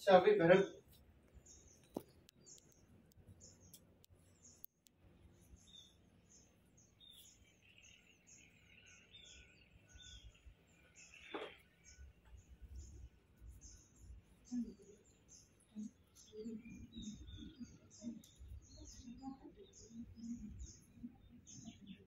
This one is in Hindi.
शावी भरत